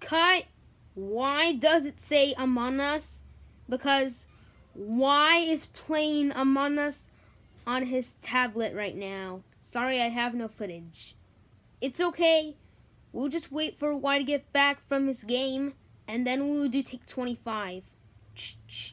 Cut. Why does it say Among Us? Because Y is playing Among Us on his tablet right now? Sorry, I have no footage. It's okay. We'll just wait for Y to get back from his game, and then we'll do take 25. Ch -ch.